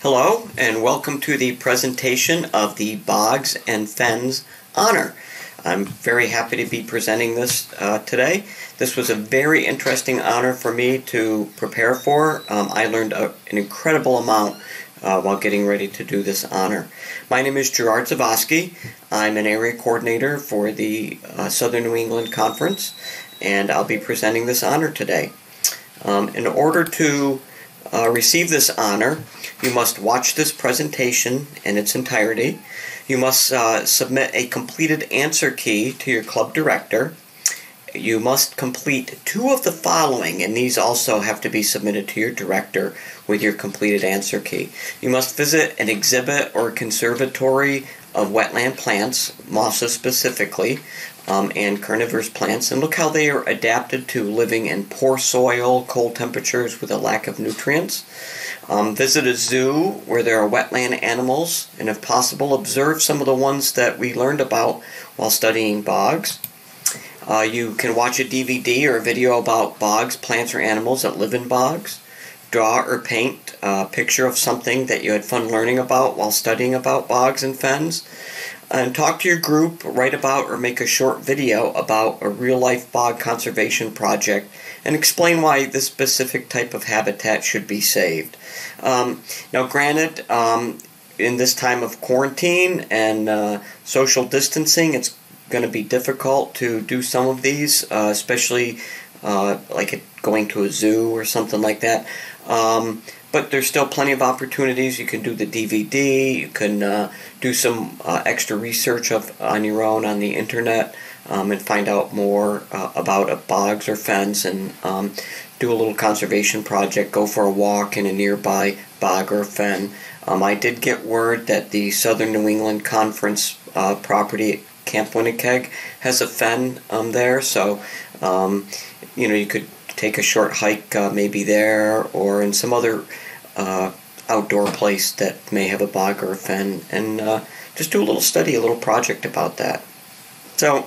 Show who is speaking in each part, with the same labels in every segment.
Speaker 1: Hello, and welcome to the presentation of the Bogs and Fens Honor. I'm very happy to be presenting this uh, today. This was a very interesting honor for me to prepare for. Um, I learned a, an incredible amount uh, while getting ready to do this honor. My name is Gerard Zavosky. I'm an area coordinator for the uh, Southern New England Conference, and I'll be presenting this honor today. Um, in order to uh, receive this honor, you must watch this presentation in its entirety. You must uh, submit a completed answer key to your club director. You must complete two of the following, and these also have to be submitted to your director with your completed answer key. You must visit an exhibit or conservatory of wetland plants, mosses specifically, um, and carnivorous plants, and look how they are adapted to living in poor soil, cold temperatures with a lack of nutrients. Um, visit a zoo where there are wetland animals, and if possible, observe some of the ones that we learned about while studying bogs. Uh, you can watch a DVD or a video about bogs, plants, or animals that live in bogs. Draw or paint a picture of something that you had fun learning about while studying about bogs and fens and talk to your group, write about or make a short video about a real life bog conservation project, and explain why this specific type of habitat should be saved. Um, now, granted, um, in this time of quarantine and uh, social distancing, it's going to be difficult to do some of these, uh, especially uh, like going to a zoo or something like that. Um, but there's still plenty of opportunities. You can do the DVD. You can uh, do some uh, extra research of on your own on the internet um, and find out more uh, about a bogs or fens and um, do a little conservation project. Go for a walk in a nearby bog or fen. Um, I did get word that the Southern New England Conference uh, property at Camp Winnekeag has a fen um, there, so um, you know you could take a short hike uh, maybe there or in some other uh, outdoor place that may have a bog or a fen and uh, just do a little study, a little project about that. So,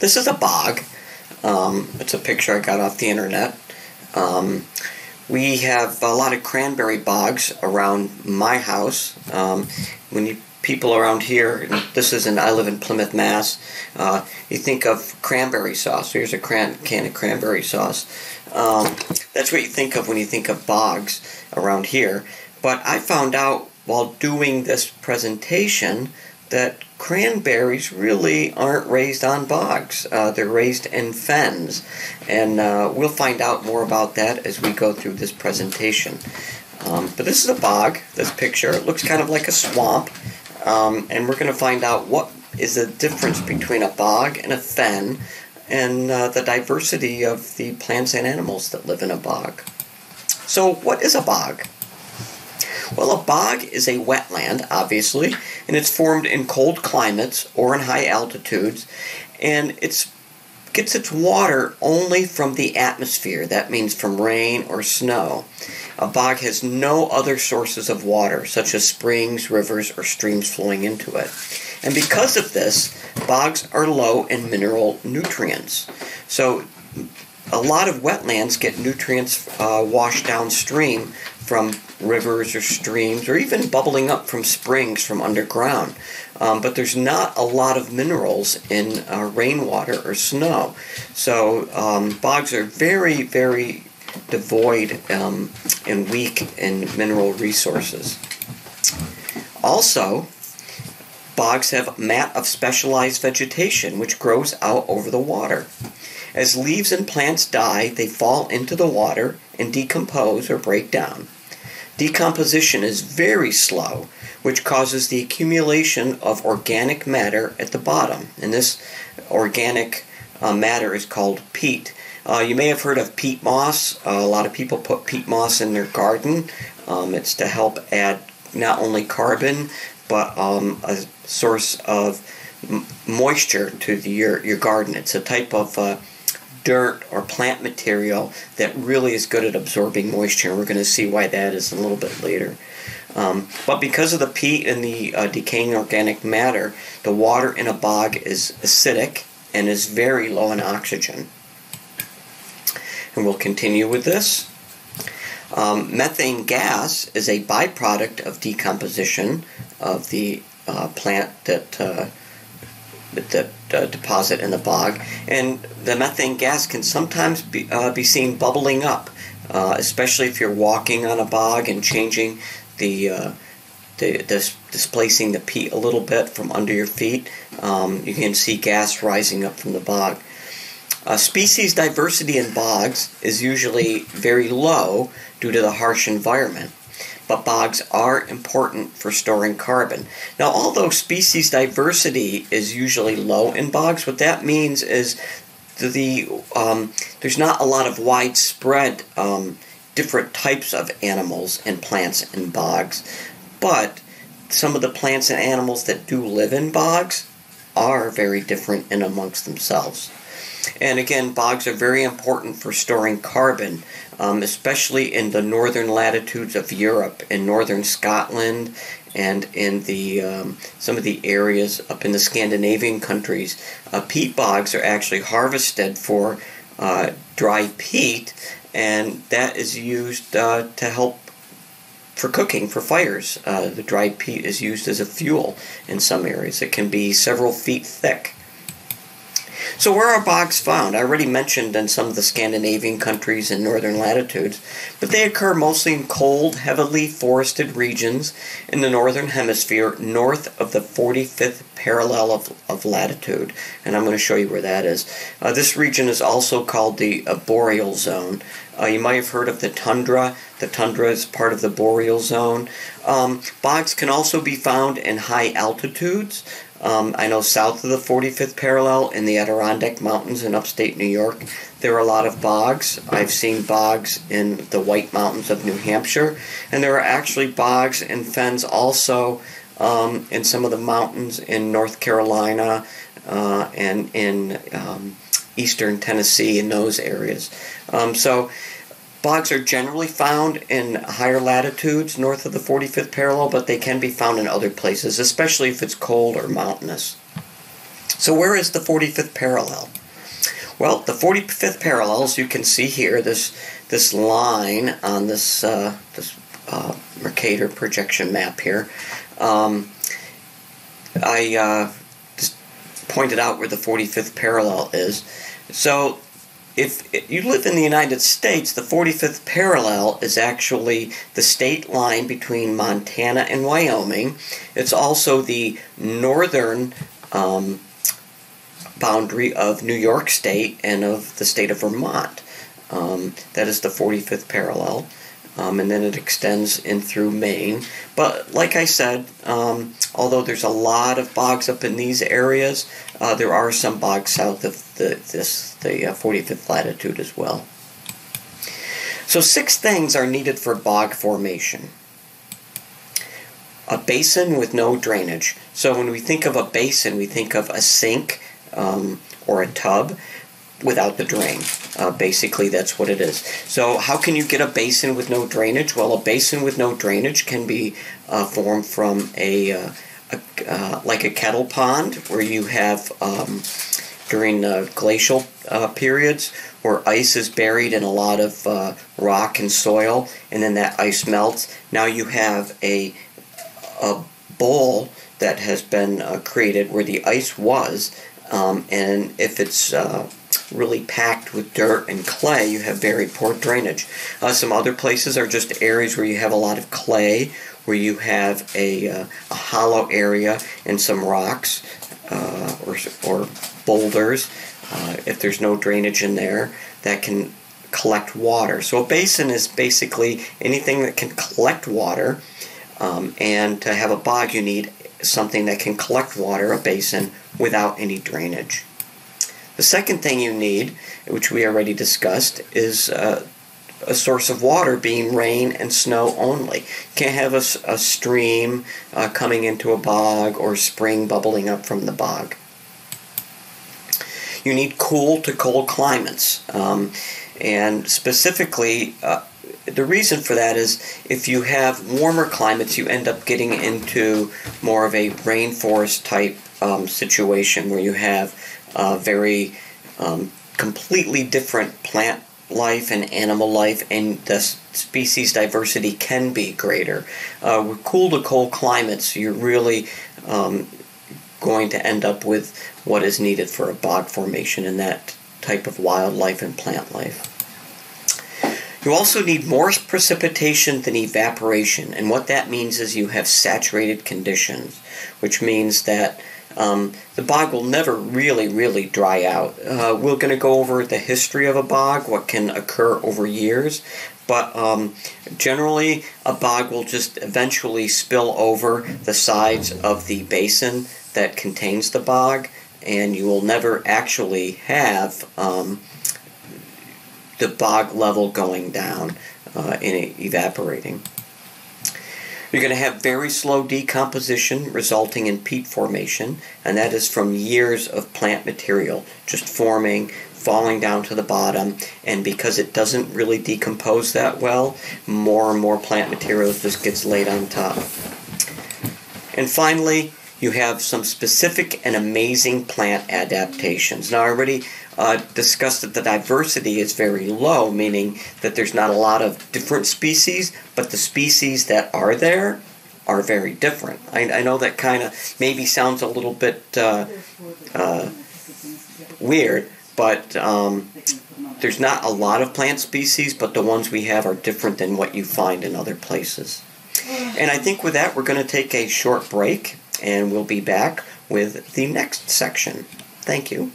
Speaker 1: this is a bog. Um, it's a picture I got off the internet. Um, we have a lot of cranberry bogs around my house. Um, when you people around here, this is in, I live in Plymouth, Mass. Uh, you think of cranberry sauce. Here's a cran, can of cranberry sauce. Um, that's what you think of when you think of bogs around here. But I found out while doing this presentation that cranberries really aren't raised on bogs. Uh, they're raised in fens. And uh, we'll find out more about that as we go through this presentation. Um, but this is a bog, this picture. It looks kind of like a swamp. Um, and we're going to find out what is the difference between a bog and a fen and uh, the diversity of the plants and animals that live in a bog. So, what is a bog? Well, a bog is a wetland, obviously, and it's formed in cold climates or in high altitudes, and it's gets its water only from the atmosphere. That means from rain or snow. A bog has no other sources of water, such as springs, rivers, or streams flowing into it. And because of this, bogs are low in mineral nutrients. So, a lot of wetlands get nutrients uh, washed downstream from rivers or streams, or even bubbling up from springs from underground. Um, but there's not a lot of minerals in uh, rainwater or snow. So, um, bogs are very, very devoid um, and weak in mineral resources. Also, bogs have mat of specialized vegetation which grows out over the water. As leaves and plants die, they fall into the water and decompose or break down. Decomposition is very slow, which causes the accumulation of organic matter at the bottom. And this organic uh, matter is called peat. Uh, you may have heard of peat moss. Uh, a lot of people put peat moss in their garden. Um, it's to help add not only carbon, but um, a source of moisture to the, your, your garden. It's a type of uh, dirt or plant material that really is good at absorbing moisture. We're going to see why that is a little bit later. Um, but because of the peat and the uh, decaying organic matter, the water in a bog is acidic and is very low in oxygen and we'll continue with this. Um, methane gas is a byproduct of decomposition of the uh, plant that uh, that uh, deposit in the bog, and the methane gas can sometimes be, uh, be seen bubbling up, uh, especially if you're walking on a bog and changing the, uh, the, the displacing the peat a little bit from under your feet. Um, you can see gas rising up from the bog. Uh, species diversity in bogs is usually very low due to the harsh environment but bogs are important for storing carbon. Now, although species diversity is usually low in bogs, what that means is the um, there's not a lot of widespread um, different types of animals and plants in bogs, but some of the plants and animals that do live in bogs are very different in amongst themselves. And again, bogs are very important for storing carbon, um, especially in the northern latitudes of Europe, in northern Scotland, and in the um, some of the areas up in the Scandinavian countries. Uh, peat bogs are actually harvested for uh, dry peat, and that is used uh, to help for cooking for fires. Uh, the dried peat is used as a fuel in some areas. It can be several feet thick. So, where are bogs found? I already mentioned in some of the Scandinavian countries and northern latitudes, but they occur mostly in cold, heavily forested regions in the northern hemisphere north of the 45th parallel of, of latitude. And I'm going to show you where that is. Uh, this region is also called the uh, boreal zone. Uh, you might have heard of the tundra. The tundra is part of the boreal zone. Um, bogs can also be found in high altitudes. Um, I know south of the 45th parallel in the Adirondack Mountains in upstate New York, there are a lot of bogs. I've seen bogs in the White Mountains of New Hampshire, and there are actually bogs and fens also um, in some of the mountains in North Carolina uh, and in um, eastern Tennessee in those areas. Um, so Bogs are generally found in higher latitudes north of the 45th parallel, but they can be found in other places, especially if it's cold or mountainous. So, where is the 45th parallel? Well, the 45th parallel, as you can see here, this this line on this uh, this uh, Mercator projection map here, um, I uh, just pointed out where the 45th parallel is. So if you live in the United States, the 45th parallel is actually the state line between Montana and Wyoming. It's also the northern um, boundary of New York State and of the state of Vermont. Um, that is the 45th parallel um, and then it extends in through Maine. But like I said, um, although there's a lot of bogs up in these areas, uh, there are some bogs south of the this the uh, 45th latitude as well. So six things are needed for bog formation. A basin with no drainage. So when we think of a basin, we think of a sink um, or a tub without the drain. Uh, basically, that's what it is. So, how can you get a basin with no drainage? Well, a basin with no drainage can be uh, formed from a, uh, a uh, like a kettle pond, where you have um, during the glacial uh, periods where ice is buried in a lot of uh, rock and soil, and then that ice melts. Now you have a a bowl that has been created where the ice was, um, and if it's really packed with dirt and clay, you have very poor drainage. Uh, some other places are just areas where you have a lot of clay, where you have a, uh, a hollow area and some rocks uh, or, or boulders. Uh, if there's no drainage in there, that can collect water. So a basin is basically anything that can collect water. Um, and to have a bog, you need something that can collect water, a basin, without any drainage. The second thing you need, which we already discussed, is uh, a source of water being rain and snow only. You can't have a, a stream uh, coming into a bog or spring bubbling up from the bog. You need cool to cold climates. Um, and specifically, uh, the reason for that is if you have warmer climates, you end up getting into more of a rainforest type um, situation where you have uh, very um, completely different plant life and animal life, and the species diversity can be greater. Uh, with cool to cold climates, you're really um, going to end up with what is needed for a bog formation in that type of wildlife and plant life. You also need more precipitation than evaporation, and what that means is you have saturated conditions, which means that um, the bog will never really, really dry out. Uh, we're going to go over the history of a bog, what can occur over years, but um, generally a bog will just eventually spill over the sides of the basin that contains the bog, and you will never actually have um, the bog level going down uh, and evaporating. You're going to have very slow decomposition resulting in peat formation, and that is from years of plant material just forming, falling down to the bottom, and because it doesn't really decompose that well, more and more plant material just gets laid on top. And finally, you have some specific and amazing plant adaptations. Now, I already uh, discussed that the diversity is very low, meaning that there's not a lot of different species, but the species that are there are very different. I, I know that kind of maybe sounds a little bit uh, uh, weird, but um, there's not a lot of plant species, but the ones we have are different than what you find in other places. And I think with that, we're going to take a short break, and we'll be back with the next section. Thank you.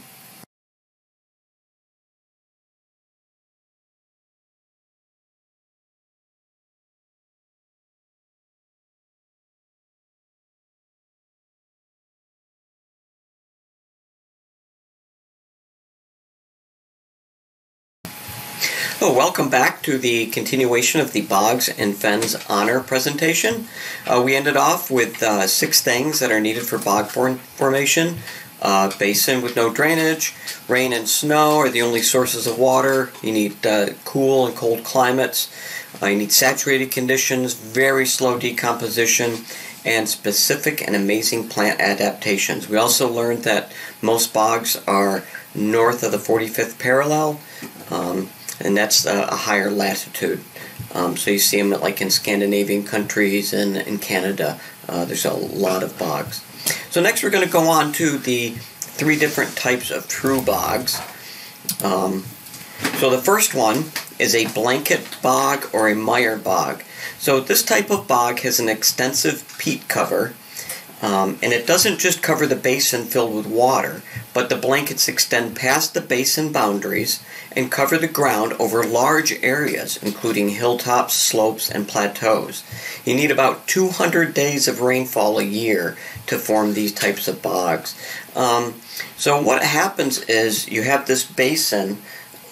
Speaker 1: Oh, welcome back to the continuation of the Bogs and Fens Honor presentation. Uh, we ended off with uh, six things that are needed for bog form formation. Uh, basin with no drainage, rain and snow are the only sources of water. You need uh, cool and cold climates. Uh, you need saturated conditions, very slow decomposition, and specific and amazing plant adaptations. We also learned that most bogs are north of the 45th parallel. Um, and that's a, a higher latitude. Um, so you see them like in Scandinavian countries and in Canada. Uh, there's a lot of bogs. So next we're going to go on to the three different types of true bogs. Um, so the first one is a blanket bog or a mire bog. So this type of bog has an extensive peat cover um, and it doesn't just cover the basin filled with water, but the blankets extend past the basin boundaries and cover the ground over large areas, including hilltops, slopes, and plateaus. You need about 200 days of rainfall a year to form these types of bogs. Um, so, what happens is you have this basin,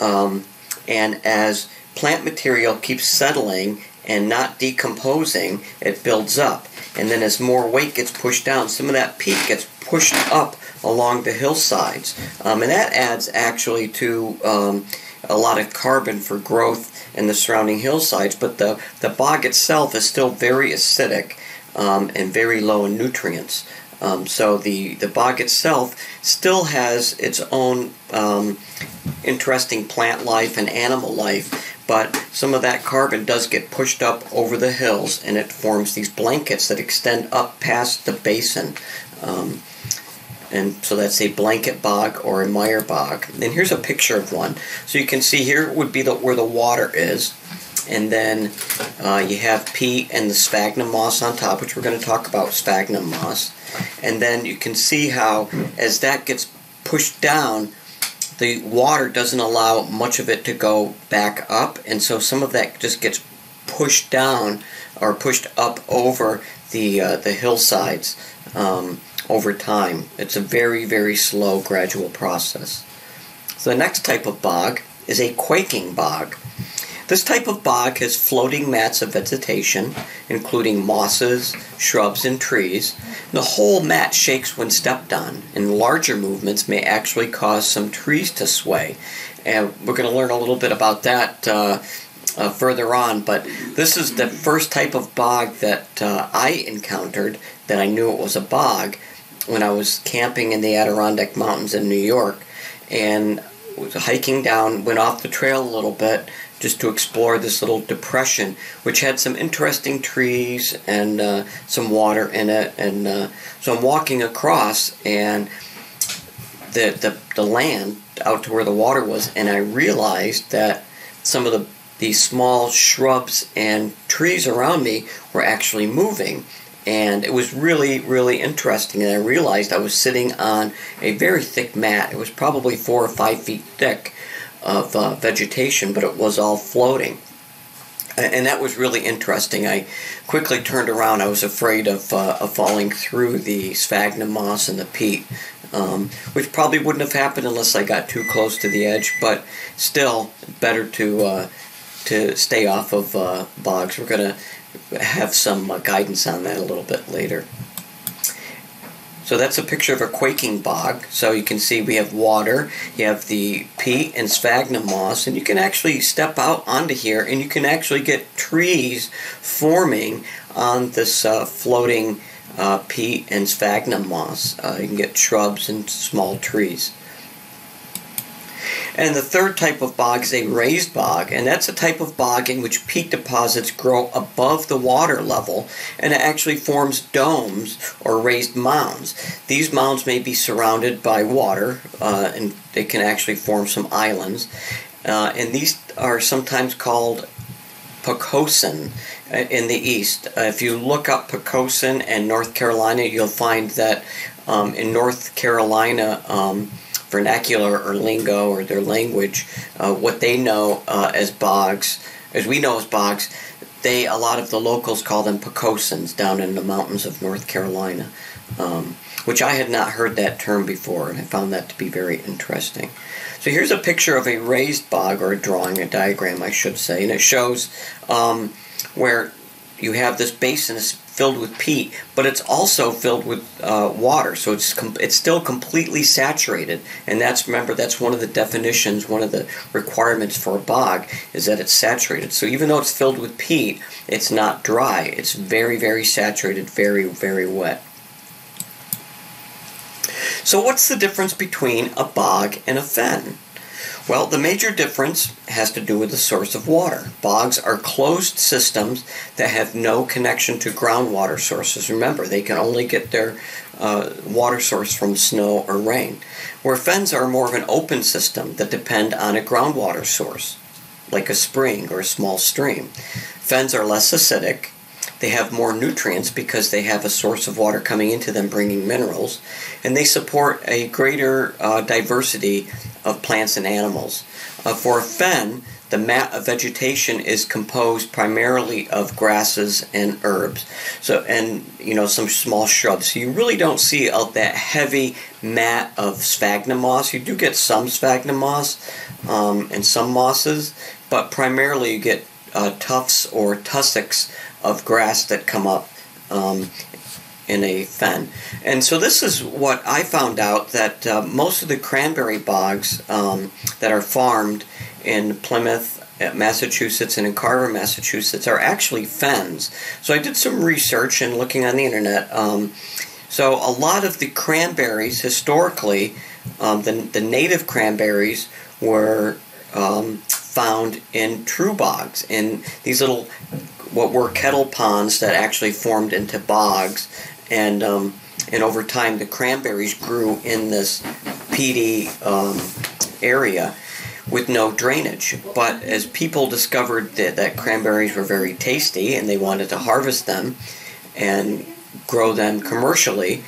Speaker 1: um, and as plant material keeps settling and not decomposing, it builds up. And then as more weight gets pushed down, some of that peat gets pushed up along the hillsides. Um, and that adds actually to um, a lot of carbon for growth in the surrounding hillsides. But the, the bog itself is still very acidic um, and very low in nutrients. Um, so the, the bog itself still has its own um, interesting plant life and animal life, but some of that carbon does get pushed up over the hills and it forms these blankets that extend up past the basin. Um, and so that's a blanket bog or a mire bog. And here's a picture of one. So you can see here would be the, where the water is. And then uh, you have peat and the sphagnum moss on top, which we're going to talk about sphagnum moss. And then you can see how as that gets pushed down, the water doesn't allow much of it to go back up, and so some of that just gets pushed down or pushed up over the uh, the hillsides um, over time. It's a very very slow gradual process. So the next type of bog is a quaking bog. This type of bog has floating mats of vegetation, including mosses, shrubs, and trees. The whole mat shakes when stepped on, and larger movements may actually cause some trees to sway. And we're going to learn a little bit about that uh, uh, further on, but this is the first type of bog that uh, I encountered that I knew it was a bog when I was camping in the Adirondack Mountains in New York. And was hiking down, went off the trail a little bit just to explore this little depression, which had some interesting trees and uh, some water in it. And uh, so I'm walking across, and the, the the land out to where the water was, and I realized that some of the these small shrubs and trees around me were actually moving. And it was really, really interesting. And I realized I was sitting on a very thick mat. It was probably four or five feet thick of uh, vegetation, but it was all floating. And that was really interesting. I quickly turned around. I was afraid of, uh, of falling through the sphagnum moss and the peat, um, which probably wouldn't have happened unless I got too close to the edge. But still, better to uh, to stay off of uh, bogs. We're to have some uh, guidance on that a little bit later. So that's a picture of a quaking bog. So you can see we have water, you have the peat and sphagnum moss, and you can actually step out onto here and you can actually get trees forming on this uh, floating uh, peat and sphagnum moss. Uh, you can get shrubs and small trees. And the third type of bog is a raised bog, and that's a type of bog in which peat deposits grow above the water level and it actually forms domes or raised mounds. These mounds may be surrounded by water uh, and they can actually form some islands. Uh, and these are sometimes called Pocosin uh, in the east. Uh, if you look up Pocosin and North Carolina, you'll find that um, in North Carolina, um, vernacular or lingo or their language, uh, what they know uh, as bogs, as we know as bogs, they a lot of the locals call them Pocosins down in the mountains of North Carolina, um, which I had not heard that term before, and I found that to be very interesting. So here's a picture of a raised bog, or a drawing, a diagram, I should say, and it shows um, where you have this basin filled with peat, but it's also filled with uh, water, so it's it's still completely saturated. And that's remember that's one of the definitions, one of the requirements for a bog is that it's saturated. So even though it's filled with peat, it's not dry. It's very very saturated, very very wet. So what's the difference between a bog and a fen? Well, the major difference has to do with the source of water. Bogs are closed systems that have no connection to groundwater sources. Remember, they can only get their uh, water source from snow or rain. Where fens are more of an open system that depend on a groundwater source, like a spring or a small stream. Fens are less acidic they have more nutrients because they have a source of water coming into them bringing minerals, and they support a greater uh, diversity of plants and animals. Uh, for a fen, the mat of vegetation is composed primarily of grasses and herbs. So and you know some small shrubs. So you really don't see out that heavy mat of sphagnum moss. You do get some sphagnum moss um, and some mosses but primarily you get uh, tufts or tussocks of grass that come up um, in a fen. And so this is what I found out that uh, most of the cranberry bogs um, that are farmed in Plymouth, Massachusetts, and in Carver, Massachusetts are actually fens. So I did some research and looking on the internet. Um, so a lot of the cranberries historically, um, the, the native cranberries were um, found in true bogs, in these little what were kettle ponds that actually formed into bogs, and um, and over time the cranberries grew in this peaty um, area with no drainage. But as people discovered that, that cranberries were very tasty and they wanted to harvest them and grow them commercially,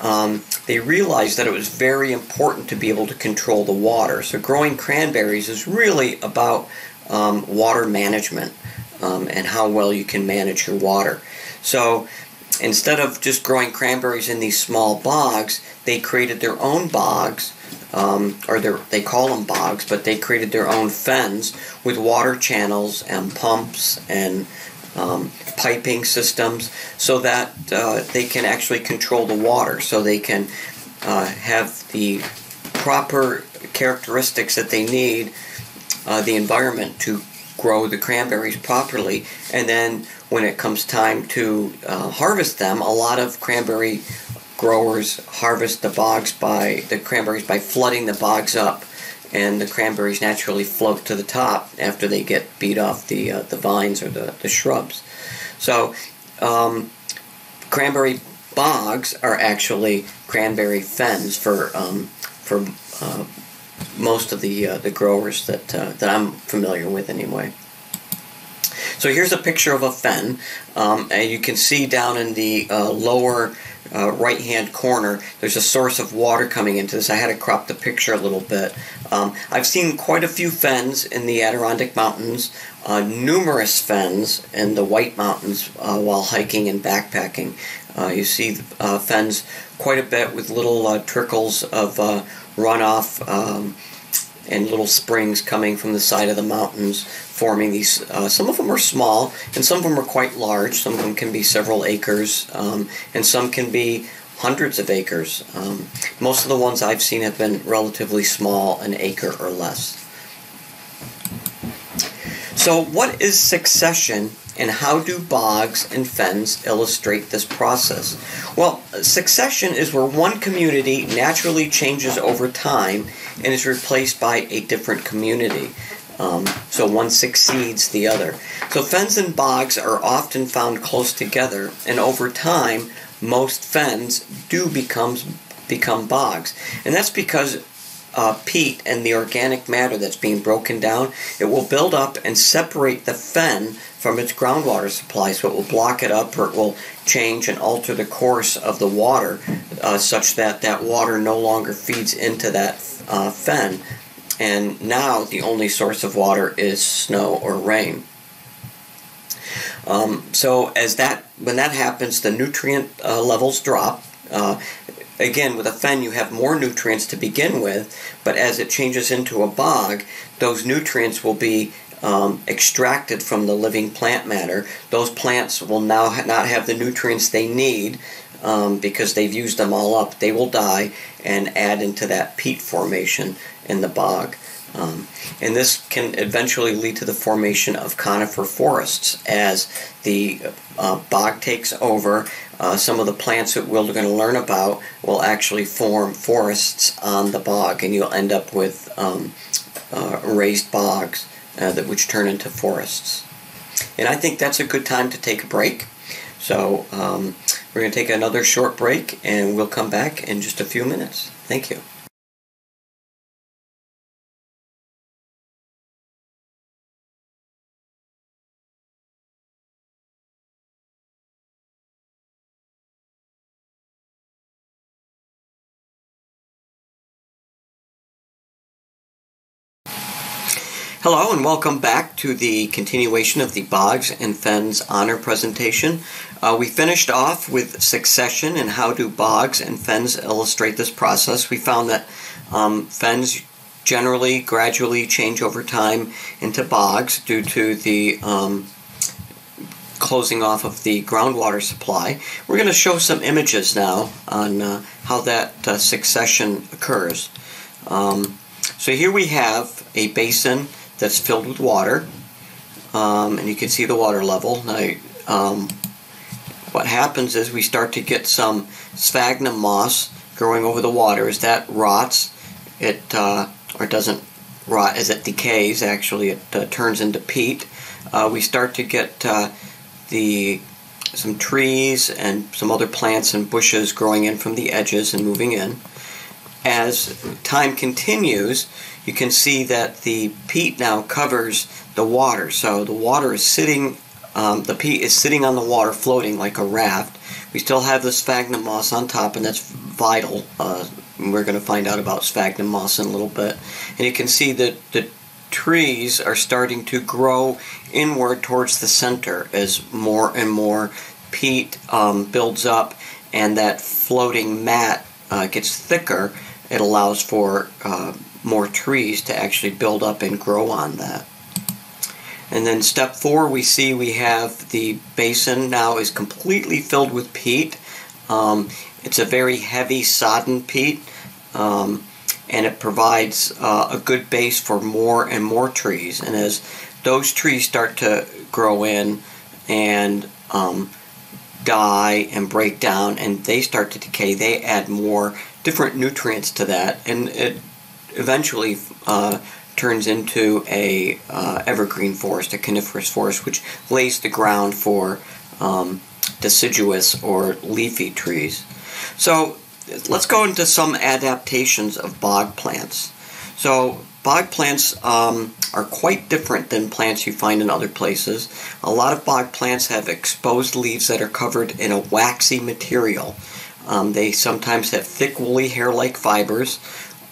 Speaker 1: um, they realized that it was very important to be able to control the water. So growing cranberries is really about um, water management um, and how well you can manage your water. So instead of just growing cranberries in these small bogs, they created their own bogs, um, or they call them bogs, but they created their own fens with water channels and pumps and um, piping systems so that uh, they can actually control the water, so they can uh, have the proper characteristics that they need, uh, the environment to grow the cranberries properly. And then when it comes time to uh, harvest them, a lot of cranberry growers harvest the bogs by the cranberries by flooding the bogs up and the cranberries naturally float to the top after they get beat off the uh, the vines or the, the shrubs. So um, cranberry bogs are actually cranberry fens for um, for uh, most of the uh, the growers that uh, that I'm familiar with anyway. So here's a picture of a fen, um, and you can see down in the uh, lower uh, right hand corner there's a source of water coming into this. I had to crop the picture a little bit. Um, I've seen quite a few fens in the Adirondack Mountains, uh, numerous fens in the White Mountains uh, while hiking and backpacking. You see fens quite a bit with little trickles of runoff. Um, and little springs coming from the side of the mountains, forming these. Uh, some of them are small, and some of them are quite large. Some of them can be several acres, um, and some can be hundreds of acres. Um, most of the ones I've seen have been relatively small, an acre or less. So, what is succession and how do bogs and fens illustrate this process? Well, succession is where one community naturally changes over time and is replaced by a different community. Um, so one succeeds the other. So fens and bogs are often found close together, and over time, most fens do become become bogs, and that's because uh, peat and the organic matter that's being broken down, it will build up and separate the fen from its groundwater supply. So it will block it up or it will change and alter the course of the water uh, such that that water no longer feeds into that uh, fen. And now the only source of water is snow or rain. Um, so as that when that happens, the nutrient uh, levels drop. Uh, again, with a fen, you have more nutrients to begin with, but as it changes into a bog, those nutrients will be um, extracted from the living plant matter. Those plants will now ha- not have the nutrients they need um, because they've used them all up. They will die and add into that peat formation in the bog. Um, and this can eventually lead to the formation of conifer forests as the uh, bog takes over. Uh, some of the plants that we're going to learn about will actually form forests on the bog, and you'll end up with um, uh, raised bogs uh, that which turn into forests. And I think that's a good time to take a break. So um, we're going to take another short break, and we'll come back in just a few minutes. Thank you. Hello and welcome back to the continuation of the Bogs and Fens honor presentation. Uh, we finished off with succession and how do Bogs and Fens illustrate this process. We found that um, Fens generally gradually change over time into bogs due to the um, closing off of the groundwater supply. We're going to show some images now on uh, how that uh, succession occurs. Um, so here we have a basin that's filled with water, um, and you can see the water level. Now, um, what happens is we start to get some sphagnum moss growing over the water. As that rots, it uh, or doesn't rot as it decays. Actually, it uh, turns into peat. Uh, we start to get uh, the some trees and some other plants and bushes growing in from the edges and moving in. As time continues, you can see that the peat now covers the water. So the water is sitting, um, the peat is sitting on the water floating like a raft. We still have the sphagnum moss on top, and that's vital. Uh, we're going to find out about sphagnum moss in a little bit. And you can see that the trees are starting to grow inward towards the center as more and more peat um, builds up and that floating mat uh, gets thicker. It allows for uh, more trees to actually build up and grow on that. And then step four, we see we have the basin now is completely filled with peat. Um, it's a very heavy sodden peat, um, and it provides uh, a good base for more and more trees. And as those trees start to grow in and um, die and break down, and they start to decay, they add more different nutrients to that, and it eventually uh, turns into a uh, evergreen forest, a coniferous forest, which lays the ground for um, deciduous or leafy trees. So let's go into some adaptations of bog plants. So bog plants um, are quite different than plants you find in other places. A lot of bog plants have exposed leaves that are covered in a waxy material. Um, they sometimes have thick woolly hair-like fibers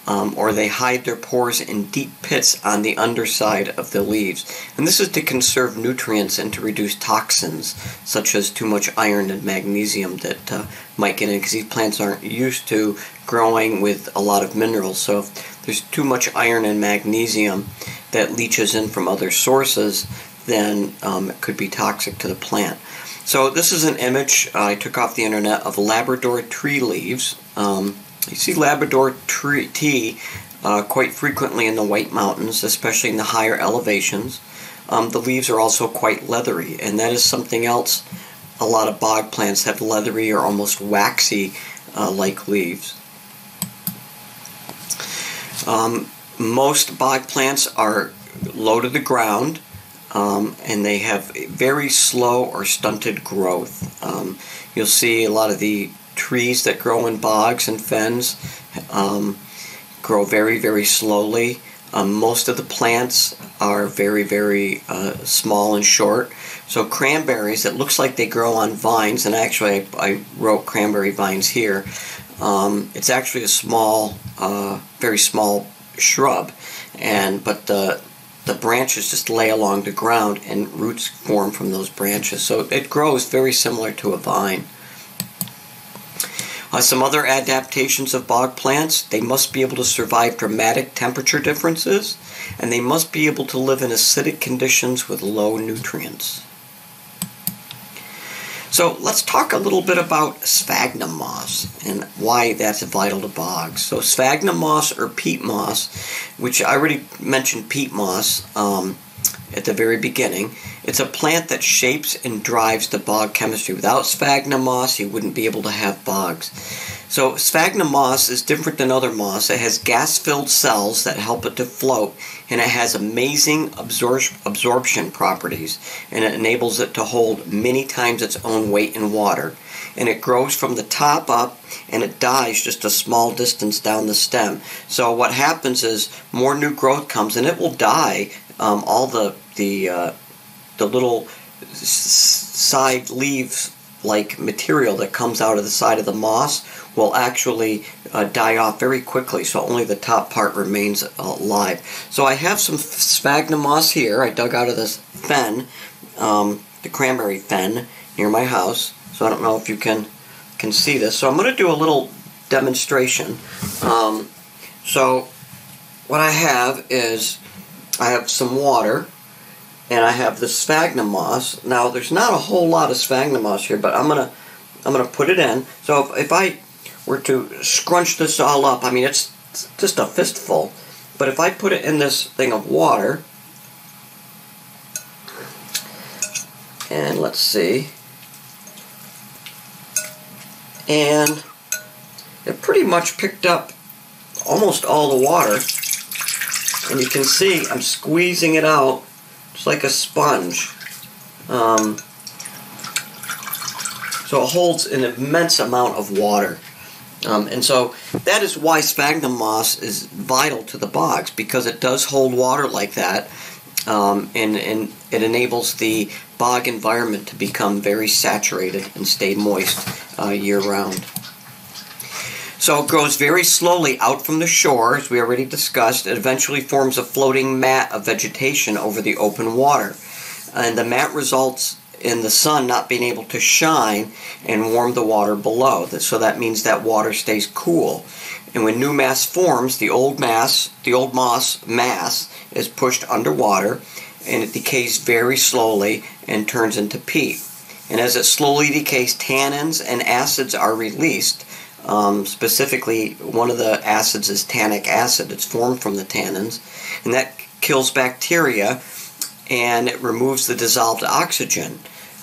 Speaker 1: um, or they hide their pores in deep pits on the underside of the leaves. And this is to conserve nutrients and to reduce toxins such as too much iron and magnesium that uh, might get in because these plants aren't used to growing with a lot of minerals. So if there's too much iron and magnesium that leaches in from other sources, then um, it could be toxic to the plant. So this is an image I took off the internet of Labrador tree leaves. Um, you see Labrador tea uh, quite frequently in the White Mountains, especially in the higher elevations. Um, the leaves are also quite leathery, and that is something else. A lot of bog plants have leathery or almost waxy uh, like leaves. Um, most bog plants are low to the ground um, and they have very slow or stunted growth. Um, you'll see a lot of the trees that grow in bogs and fens um, grow very, very slowly. Um, most of the plants are very, very uh, small and short. So cranberries, it looks like they grow on vines, and actually I, I wrote cranberry vines here. Um, it's actually a small, uh, very small shrub, and but the the branches just lay along the ground and roots form from those branches. So it grows very similar to a vine. Uh, some other adaptations of bog plants, they must be able to survive dramatic temperature differences, and they must be able to live in acidic conditions with low nutrients. So let's talk a little bit about sphagnum moss and why that's vital to bogs. So sphagnum moss or peat moss, which I already mentioned peat moss um, at the very beginning, it's a plant that shapes and drives the bog chemistry. Without sphagnum moss, you wouldn't be able to have bogs. So sphagnum moss is different than other moss. It has gas-filled cells that help it to float, and it has amazing absor- absorption properties, and it enables it to hold many times its own weight in water. And it grows from the top up, and it dies just a small distance down the stem. So what happens is more new growth comes, and it will die. Um, all the the uh, the little side leaves like material that comes out of the side of the moss will actually uh, die off very quickly, so only the top part remains alive. So I have some sphagnum moss here. I dug out of this fen, um, the cranberry fen, near my house. So I don't know if you can can see this. So I'm going to do a little demonstration. Um, so what I have is I have some water and I have the sphagnum moss. Now there's not a whole lot of sphagnum moss here, but I'm gonna I'm gonna put it in. So if, if I were to scrunch this all up, I mean it's just a fistful, but if I put it in this thing of water, and let's see, and it pretty much picked up almost all the water, and you can see I'm squeezing it out it's like a sponge. Um, so it holds an immense amount of water. Um, and so that is why sphagnum moss is vital to the bogs because it does hold water like that um, and, and it enables the bog environment to become very saturated and stay moist uh, year round. So it grows very slowly out from the shore, as we already discussed. It eventually forms a floating mat of vegetation over the open water. And the mat results in the sun not being able to shine and warm the water below. So that means that water stays cool. And when new mass forms, the old mass, the old moss mass is pushed underwater and it decays very slowly and turns into peat. And as it slowly decays, tannins and acids are released um, specifically, one of the acids is tannic acid. It's formed from the tannins, and that kills bacteria and it removes the dissolved oxygen.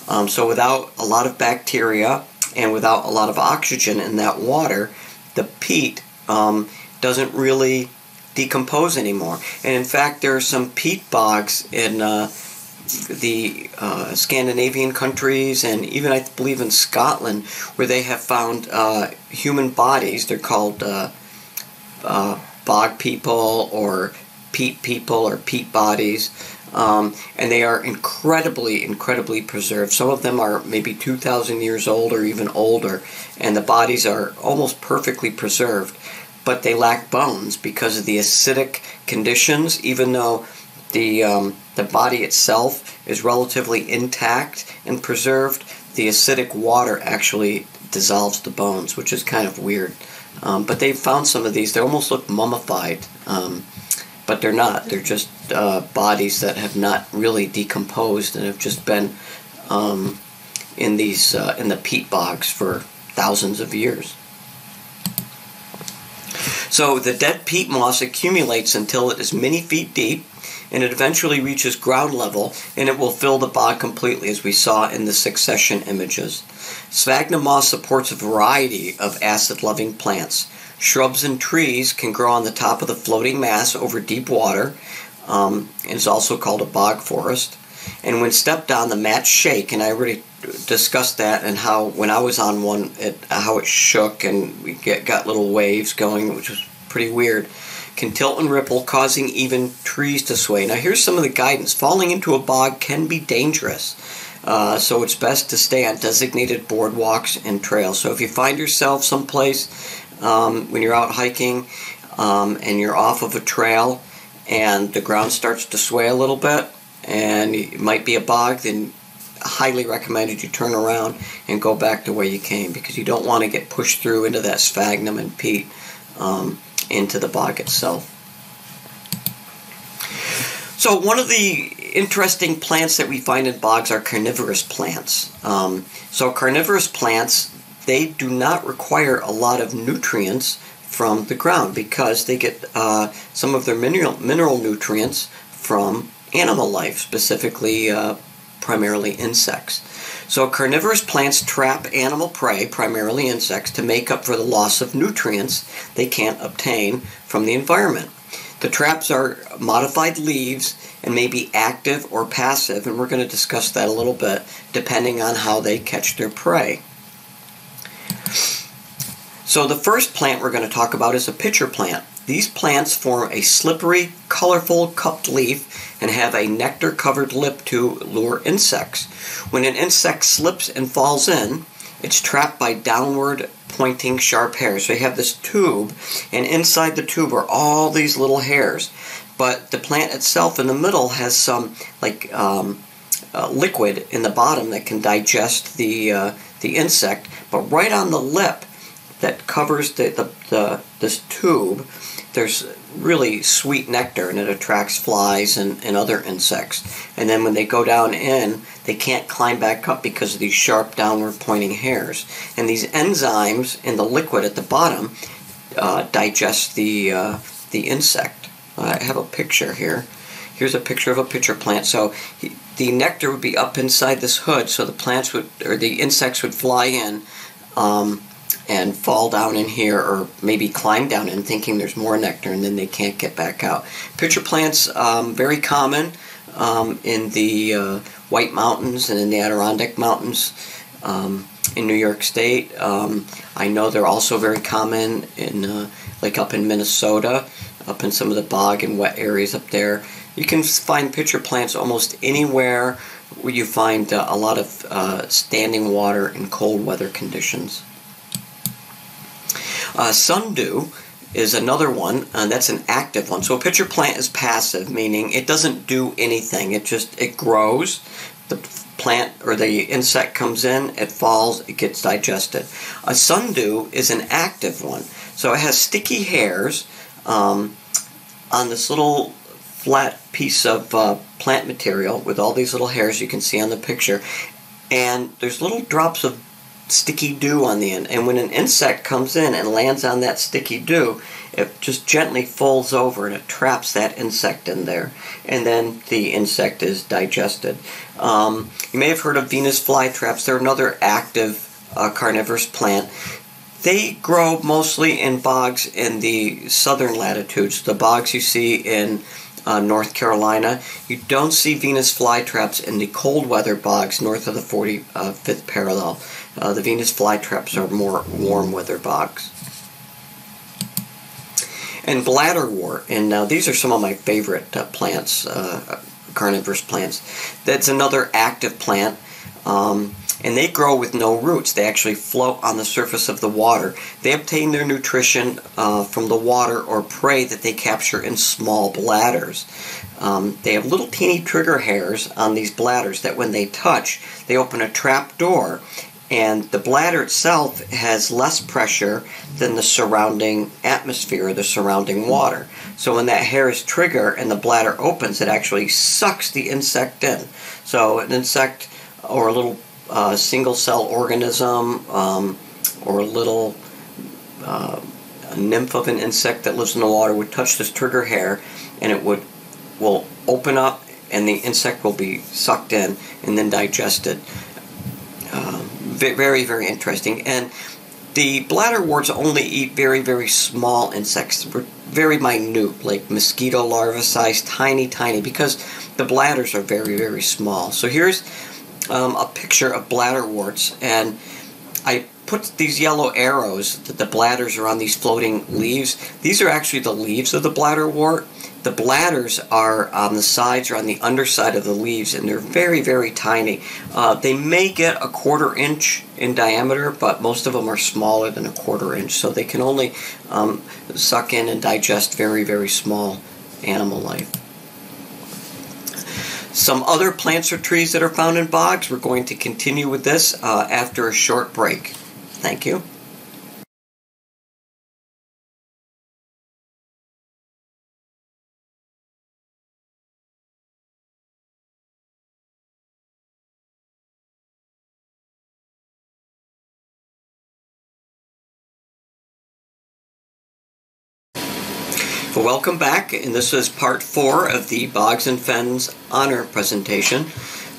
Speaker 1: Um, so, without a lot of bacteria and without a lot of oxygen in that water, the peat um, doesn't really decompose anymore. And in fact, there are some peat bogs in uh, the uh, Scandinavian countries and even I believe in Scotland where they have found uh, human bodies. They're called uh, uh, bog people or peat people or peat bodies. Um, and they are incredibly, incredibly preserved. Some of them are maybe 2,000 years old or even older, and the bodies are almost perfectly preserved, but they lack bones because of the acidic conditions, even though the, um, the body itself is relatively intact and preserved, the acidic water actually dissolves the bones, which is kind of weird. Um, but they found some of these, they almost look mummified. Um, but they're not. They're just uh, bodies that have not really decomposed and have just been um, in these uh, in the peat bogs for thousands of years. So the dead peat moss accumulates until it is many feet deep, and it eventually reaches ground level, and it will fill the bog completely, as we saw in the succession images. Sphagnum moss supports a variety of acid-loving plants. Shrubs and trees can grow on the top of the floating mass over deep water. Um, it's also called a bog forest. And when stepped on, the mats shake, and I already discussed that and how when I was on one, it, how it shook and we get, got little waves going, which was pretty weird. Can tilt and ripple, causing even trees to sway. Now, here's some of the guidance. Falling into a bog can be dangerous. Uh, so it's best to stay on designated boardwalks and trails. So if you find yourself someplace um, when you're out hiking um, and you're off of a trail and the ground starts to sway a little bit and it might be a bog, then highly recommended you turn around and go back the way you came because you don't want to get pushed through into that sphagnum and peat um, into the bog itself. So one of the interesting plants that we find in bogs are carnivorous plants. Um, so carnivorous plants they do not require a lot of nutrients from the ground because they get uh, some of their mineral, mineral nutrients from animal life, specifically uh, primarily insects. So carnivorous plants trap animal prey, primarily insects, to make up for the loss of nutrients they can't obtain from the environment. The traps are modified leaves and may be active or passive, and we're going to discuss that a little bit depending on how they catch their prey. So the first plant we're going to talk about is a pitcher plant. These plants form a slippery, colorful cupped leaf and have a nectar covered lip to lure insects. When an insect slips and falls in, it's trapped by downward pointing sharp hairs. So you have this tube, and inside the tube are all these little hairs. But the plant itself in the middle has some like um, uh, liquid in the bottom that can digest the uh, the insect. But right on the lip, that covers the, the, the, this tube, there's really sweet nectar and it attracts flies and, and other insects. And then when they go down in, they can't climb back up because of these sharp downward pointing hairs. And these enzymes in the liquid at the bottom uh, digest the, uh, the insect. I have a picture here. Here's a picture of a pitcher plant. So he, the nectar would be up inside this hood, so the plants would, or the insects would fly in. Um, and fall down in here or maybe climb down in thinking there's more nectar and then they can't get back out. Pitcher plants, um, very common um, in the uh, White Mountains and in the Adirondack Mountains um, in New York State. Um, I know they're also very common in uh, like up in Minnesota, up in some of the bog and wet areas up there. You can find pitcher plants almost anywhere where you find uh, a lot of uh, standing water in cold weather conditions. Uh, sundew is another one, and that's an active one. So a pitcher plant is passive, meaning it doesn't do anything. It just it grows. The plant or the insect comes in, it falls, it gets digested. A sundew is an active one. So it has sticky hairs um, on this little flat piece of uh, plant material with all these little hairs you can see on the picture. And there's little drops of sticky dew on the end. And when an insect comes in and lands on that sticky dew, it just gently folds over and it traps that insect in there. And then the insect is digested. Um, you may have heard of Venus flytraps. They're another active uh, carnivorous plant. they grow mostly in bogs in the southern latitudes. The bogs you see in uh, North Carolina. You don't see Venus flytraps in the cold weather bogs north of the 45th parallel. Uh, the Venus flytraps are more warm weather bogs. And bladderwort, and now these are some of my favorite uh, plants, uh, carnivorous plants. That's another active plant. Um, and they grow with no roots. They actually float on the surface of the water. They obtain their nutrition uh, from the water or prey that they capture in small bladders. Um, they have little teeny trigger hairs on these bladders that when they touch, they open a trap door and the bladder itself has less pressure than the surrounding atmosphere, or the surrounding water. So when that hair is triggered and the bladder opens, it actually sucks the insect in. So an insect or a little uh, single cell organism um, or a little uh, nymph of an insect that lives in the water would touch this trigger hair and it would will open up and the insect will be sucked in and then digested. Uh, very, very interesting. And the bladderworts only eat very, very small insects, very minute, like mosquito larva size, tiny, tiny, because the bladders are very, very small. So here's um, a picture of bladderworts, and I put these yellow arrows that the bladders are on these floating leaves. These are actually the leaves of the bladderwort. The bladders are on the sides or on the underside of the leaves, and they're very, very tiny. Uh, they may get a quarter inch in diameter, but most of them are smaller than a quarter inch, so they can only um, suck in and digest very, very small animal life. Some other plants or trees that are found in bogs, we're going to continue with this uh, after a short break. Thank you. Welcome back, and this is part four of the Bogs and Fens honor presentation.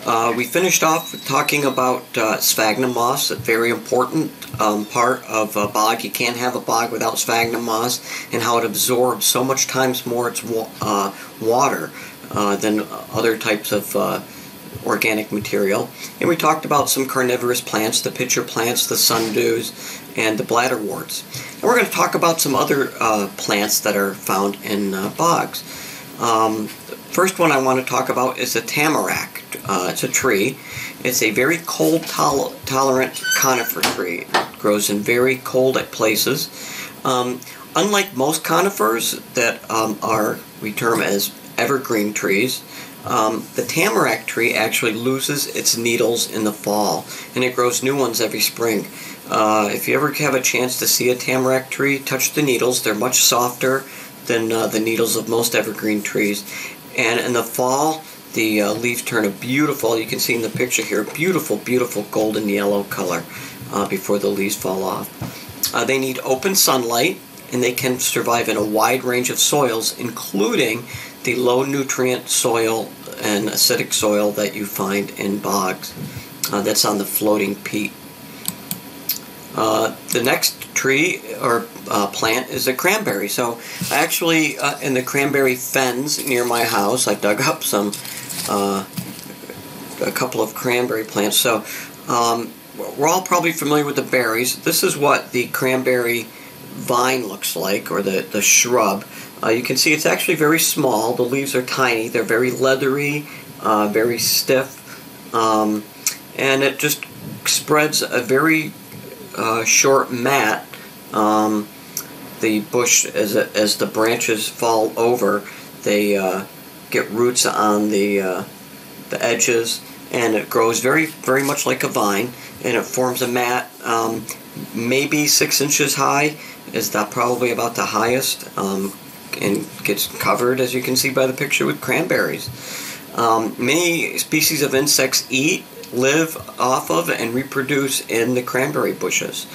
Speaker 1: Uh, we finished off talking about uh, sphagnum moss, a very important um, part of a bog. You can't have a bog without sphagnum moss, and how it absorbs so much times more its wa- uh, water uh, than other types of uh, organic material. And we talked about some carnivorous plants, the pitcher plants, the sundews, and the bladderworts. And we're going to talk about some other uh, plants that are found in uh, bogs. Um, first one I want to talk about is the tamarack. Uh, it's a tree. It's a very cold tol- tolerant conifer tree. It grows in very cold places. Um, unlike most conifers that um, are we term as evergreen trees, um, the tamarack tree actually loses its needles in the fall, and it grows new ones every spring. Uh, if you ever have a chance to see a tamarack tree, touch the needles. They're much softer than uh, the needles of most evergreen trees. And in the fall, the uh, leaves turn a beautiful, you can see in the picture here, beautiful, beautiful golden yellow color uh, before the leaves fall off. Uh, they need open sunlight, and they can survive in a wide range of soils, including the low nutrient soil and acidic soil that you find in bogs. Uh, that's on the floating peat. Uh, the next tree or uh, plant is a cranberry. So, actually, uh, in the cranberry fens near my house, I dug up some, uh, a couple of cranberry plants. So, um, we're all probably familiar with the berries. This is what the cranberry vine looks like, or the, the shrub. Uh, you can see it's actually very small. The leaves are tiny. They're very leathery, very stiff, um, and it just spreads a very uh, short mat. Um, the bush, as as the branches fall over, they uh, get roots on the uh, the edges, and it grows very very much like a vine, and it forms a mat, um, maybe six inches high. Is that probably about the highest? Um, and gets covered, as you can see by the picture, with cranberries. Um, many species of insects eat, live off of, and reproduce in the cranberry bushes.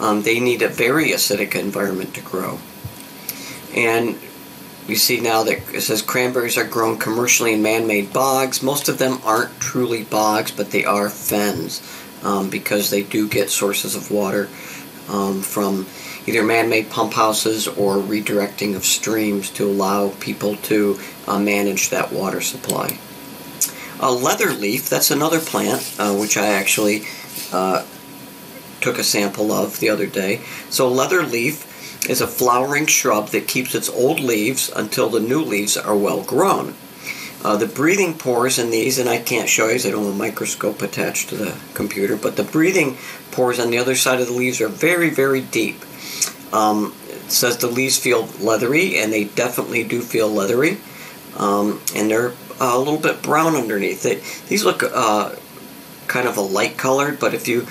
Speaker 1: Um, they need a very acidic environment to grow. And you see now that it says cranberries are grown commercially in man made bogs. Most of them aren't truly bogs, but they are fens um, because they do get sources of water um, from either man-made pump houses or redirecting of streams to allow people to uh, manage that water supply. A leather leaf, that's another plant uh, which I actually uh, took a sample of the other day. So leather leaf is a flowering shrub that keeps its old leaves until the new leaves are well grown. Uh, the breathing pores in these, and I can't show you because I don't have a microscope attached to the computer, but the breathing pores on the other side of the leaves are very, very deep. Um, it says the leaves feel leathery, and they definitely do feel leathery, um, and they're a little bit brown underneath. it. these look uh, kind of a light colored, but if you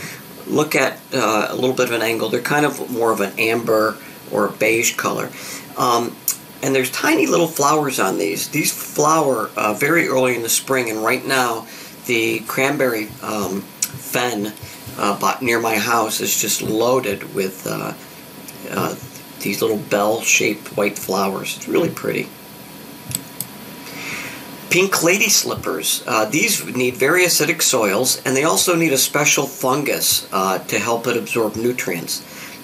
Speaker 1: look at uh, a little bit of an angle, they're kind of more of an amber or a beige color. Um, and there's tiny little flowers on these. These flower uh, very early in the spring, and right now the cranberry um, fen uh, near my house is just loaded with uh, uh, these little bell-shaped white flowers. It's really pretty. Pink lady slippers. Uh, these need very acidic soils, and they also need a special fungus uh, to help it absorb nutrients.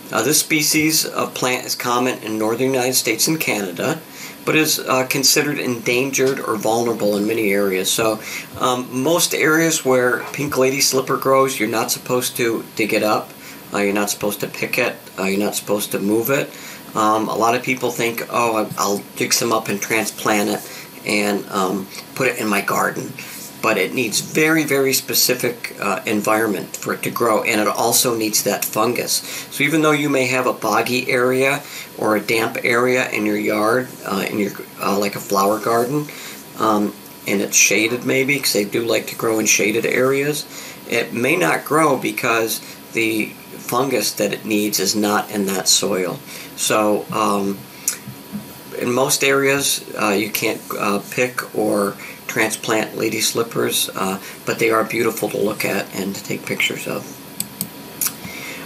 Speaker 1: Uh, this species of plant is common in northern United States and Canada, but is uh, considered endangered or vulnerable in many areas. So, um, most areas where pink lady slipper grows, you're not supposed to dig it up. Uh, you're not supposed to pick it. Uh, you're not supposed to move it. Um, a lot of people think, oh, I'll dig some up and transplant it and um, put it in my garden but it needs very, very specific uh, environment for it to grow, and it also needs that fungus. So even though you may have a boggy area or a damp area in your yard, uh, in your uh, like a flower garden, um, and it's shaded maybe because they do like to grow in shaded areas, it may not grow because the fungus that it needs is not in that soil. So. Um, in most areas, uh, you can't uh, pick or transplant lady slippers, uh, but they are beautiful to look at and to take pictures of.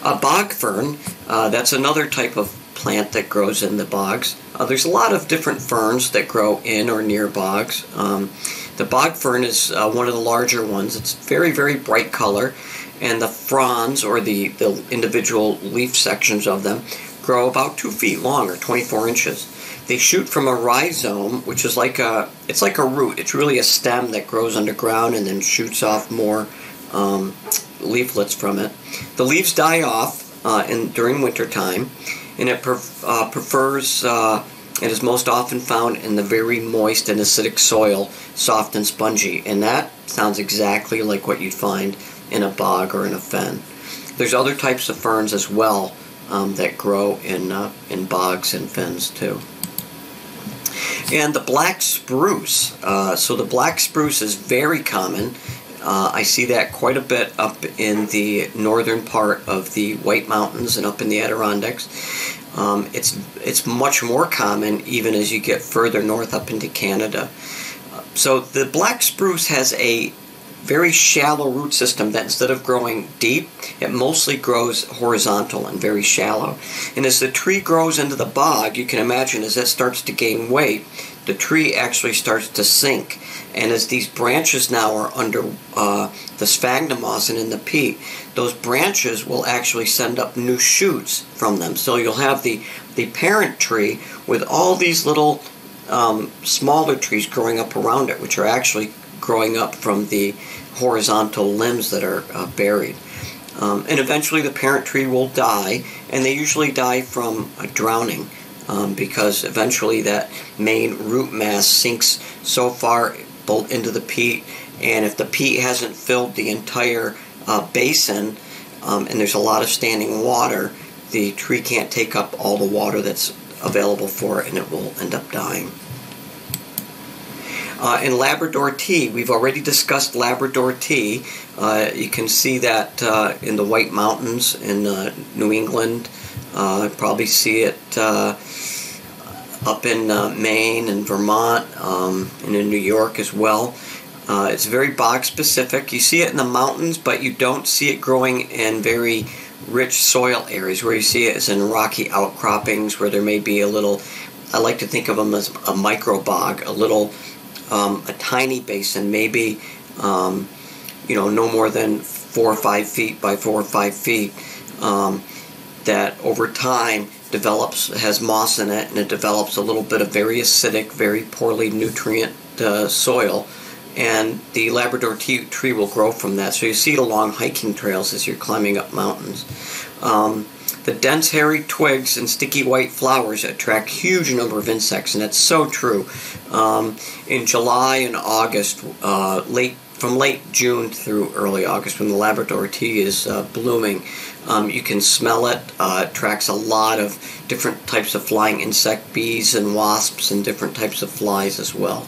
Speaker 1: A bog fern, uh, that's another type of plant that grows in the bogs. Uh, there's a lot of different ferns that grow in or near bogs. Um, the bog fern is one of the larger ones. It's very, very bright color, and the fronds, or the, the individual leaf sections of them, grow about two feet long or 24 inches. They shoot from a rhizome, which is like a it's like a root. It's really a stem that grows underground and then shoots off more um, leaflets from it. The leaves die off uh, in during wintertime, and it pref- uh, prefers. Uh, it is most often found in the very moist and acidic soil, soft and spongy, and that sounds exactly like what you'd find in a bog or in a fen. There's other types of ferns as well um, that grow in uh, in bogs and fens too. And the black spruce. Uh, so the black spruce is very common. Uh, I see that quite a bit up in the northern part of the White Mountains and up in the Adirondacks. Um, it's it's much more common even as you get further north up into Canada. So the black spruce has a very shallow root system that instead of growing deep, it mostly grows horizontal and very shallow. And as the tree grows into the bog, you can imagine as that starts to gain weight, the tree actually starts to sink. And as these branches now are under uh, the sphagnum moss and in the peat, those branches will actually send up new shoots from them. So you'll have the, the parent tree with all these little um, smaller trees growing up around it, which are actually growing up from the horizontal limbs that are uh, buried. Um, and eventually the parent tree will die, and they usually die from drowning um, because eventually that main root mass sinks so far into the peat, and if the peat hasn't filled the entire uh, basin um, and there's a lot of standing water, the tree can't take up all the water that's available for it and it will end up dying. Uh, in Labrador tea, we've already discussed Labrador tea. Uh, you can see that uh, in the White Mountains in uh, New England. Uh, probably see it uh, up in Maine and Vermont um, and in New York as well. it's very bog specific. You see it in the mountains, but you don't see it growing in very rich soil areas. Where you see it is in rocky outcroppings where there may be a little, I like to think of them as a micro bog, a little um, a tiny basin, maybe um, you know no more than four or five feet by four or five feet. Um, that over time develops has moss in it and it develops a little bit of very acidic, very poorly nutrient uh, soil, and the Labrador tea, tree will grow from that. So you see it along hiking trails as you're climbing up mountains. The dense hairy twigs and sticky white flowers attract huge number of insects, and that's so true. Um, in July and August, uh, late from late June through early August, when the Labrador tea is uh, blooming, um, you can smell it. Uh, it attracts a lot of different types of flying insect, bees and wasps, and different types of flies as well.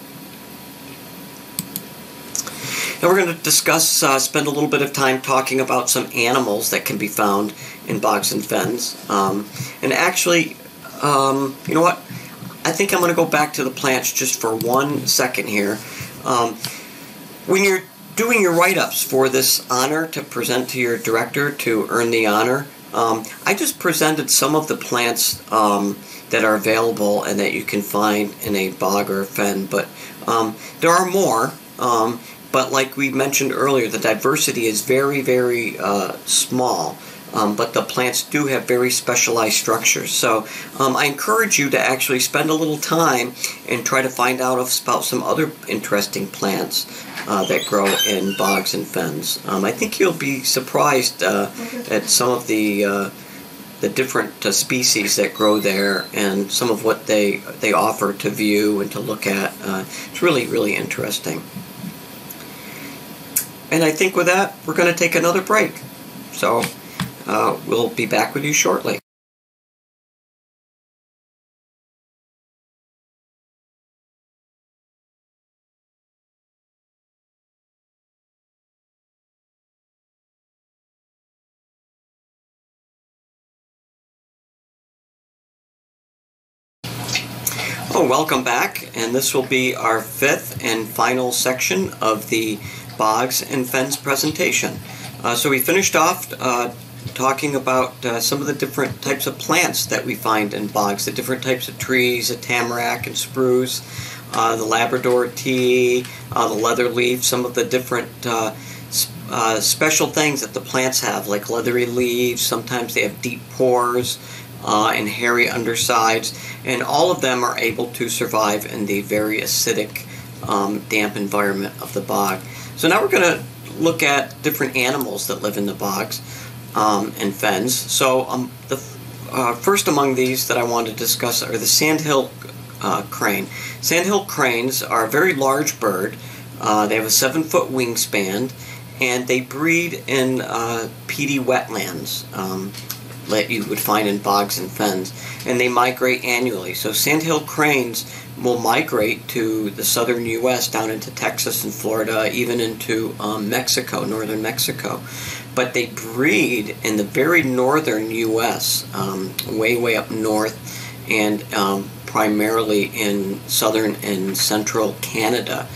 Speaker 1: Now we're going to discuss, uh, spend a little bit of time talking about some animals that can be found in bogs and fens. Um, and actually, um, you know what? I think I'm going to go back to the plants just for one second here. Um, when you're doing your write-ups for this honor to present to your director to earn the honor, um, I just presented some of the plants um, that are available and that you can find in a bog or a fen, but um, there are more. But like we mentioned earlier, the diversity is very, very uh, small. Um, but the plants do have very specialized structures. So um, I encourage you to actually spend a little time and try to find out about some other interesting plants uh, that grow in bogs and fens. Um, I think you'll be surprised uh, at some of the uh, the different uh, species that grow there and some of what they they offer to view and to look at. Uh, it's really really interesting. And I think with that, we're going to take another break. So uh, we'll be back with you shortly. Oh, welcome back, and this will be our fifth and final section of the bogs and fens presentation. Uh, so we finished off uh, talking about uh, some of the different types of plants that we find in bogs, the different types of trees, the tamarack and spruce, uh, the Labrador tea, uh, the leather leaf, some of the different uh, special things that the plants have, like leathery leaves. Sometimes they have deep pores. and hairy undersides, and all of them are able to survive in the very acidic, um, damp environment of the bog. So now we're going to look at different animals that live in the bogs um, and fens. So um, the uh, first among these that I want to discuss are the sandhill uh, crane. Sandhill cranes are a very large bird. Uh, they have a seven foot wingspan and they breed in uh, peaty wetlands. Um, that you would find in bogs and fens, and they migrate annually. So sandhill cranes will migrate to the southern U.S., down into Texas and Florida, even into um, Mexico, northern Mexico. But they breed in the very northern U.S., um, way, way up north, and um, primarily in southern and central Canada.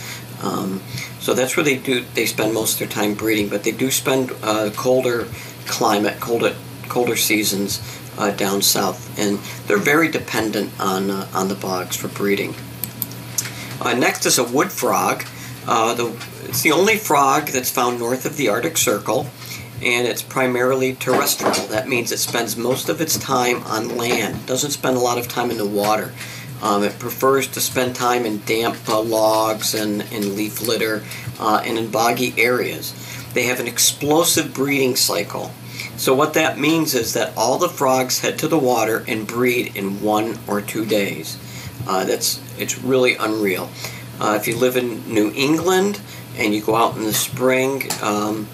Speaker 1: Um, so that's where they do. They spend most of their time breeding, but they do spend uh, colder climate, colder colder seasons uh, down south, and they're very dependent on uh, on the bogs for breeding. Uh, next is a wood frog. Uh, the, it's the only frog that's found north of the Arctic Circle, and it's primarily terrestrial. That means it spends most of its time on land. Doesn't spend a lot of time in the water. Um, it prefers to spend time in damp uh, logs and, and leaf litter uh, and in boggy areas. They have an explosive breeding cycle. So what that means is that all the frogs head to the water and breed in one or two days. Uh, that's it's really unreal. Uh, if you live in New England and you go out in the spring, um,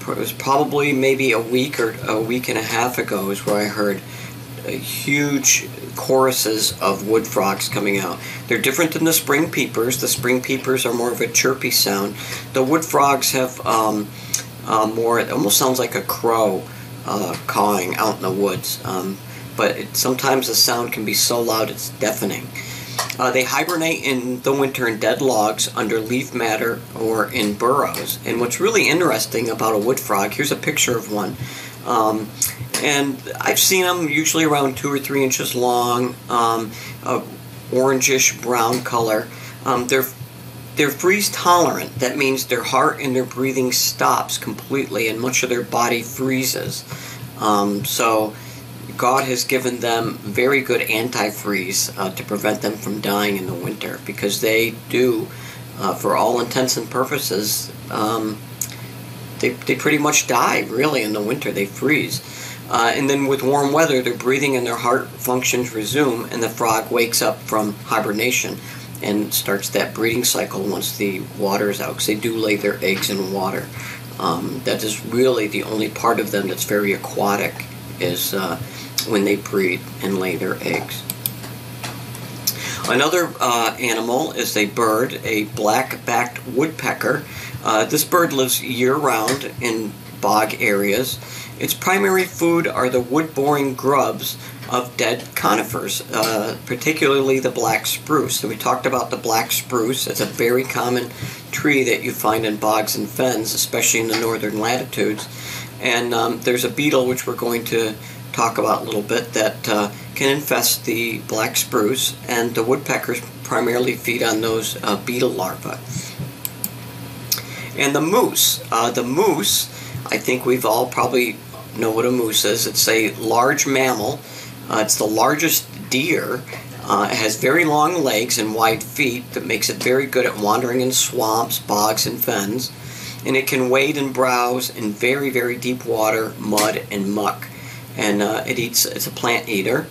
Speaker 1: it was probably maybe a week or a week and a half ago is where I heard huge choruses of wood frogs coming out. They're different than the spring peepers. The spring peepers are more of a chirpy sound. The wood frogs have um, uh, more. It almost sounds like a crow uh, cawing out in the woods. Um, but it, sometimes the sound can be so loud it's deafening. Uh, they hibernate in the winter in dead logs under leaf matter or in burrows. And what's really interesting about a wood frog, here's a picture of one. Um, and I've seen them usually around two or three inches long, um, orangish brown color. Um, they're they're freeze tolerant. That means their heart and their breathing stops completely, and much of their body freezes. Um, so God has given them very good antifreeze uh, to prevent them from dying in the winter because they do, uh, for all intents and purposes, um, they, they pretty much die really in the winter. They freeze. Uh, and then with warm weather, their breathing and their heart functions resume, and the frog wakes up from hibernation and starts that breeding cycle once the water is out because they do lay their eggs in water. Um, that is really the only part of them that's very aquatic is uh, when they breed and lay their eggs. Another uh, animal is a bird, a black-backed woodpecker. Uh, this bird lives year-round in bog areas. Its primary food are the wood-boring grubs of dead conifers, uh, particularly the black spruce. So we talked about the black spruce. It's a very common tree that you find in bogs and fens, especially in the northern latitudes. And um, there's a beetle which we're going to talk about a little bit that uh, can infest the black spruce, and the woodpeckers primarily feed on those uh, beetle larvae. And the moose. Uh, the moose, I think we've all probably know what a moose is. It's a large mammal. Uh, it's the largest deer. Uh, it has very long legs and wide feet that makes it very good at wandering in swamps, bogs, and fens. And it can wade and browse in very, very deep water, mud, and muck and uh, it eats. It's a plant eater.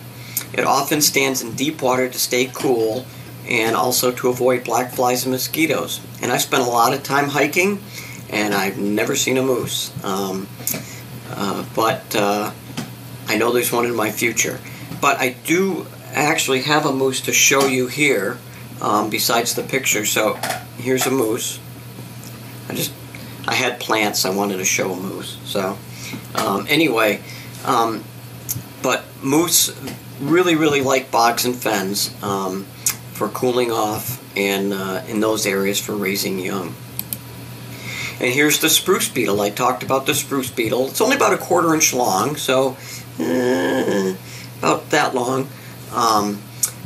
Speaker 1: It often stands in deep water to stay cool and also to avoid black flies and mosquitoes. And I spent a lot of time hiking, and I've never seen a moose. Um, uh, but uh, I know there's one in my future. But I do actually have a moose to show you here, um, besides the picture. So here's a moose. I just I had plants. I wanted to show a moose. So um, anyway. Um, but moose really, really like bogs and fens um, for cooling off and uh, in those areas for raising young. And here's the spruce beetle. I talked about the spruce beetle. It's only about a quarter inch long, so eh, about that long. Um,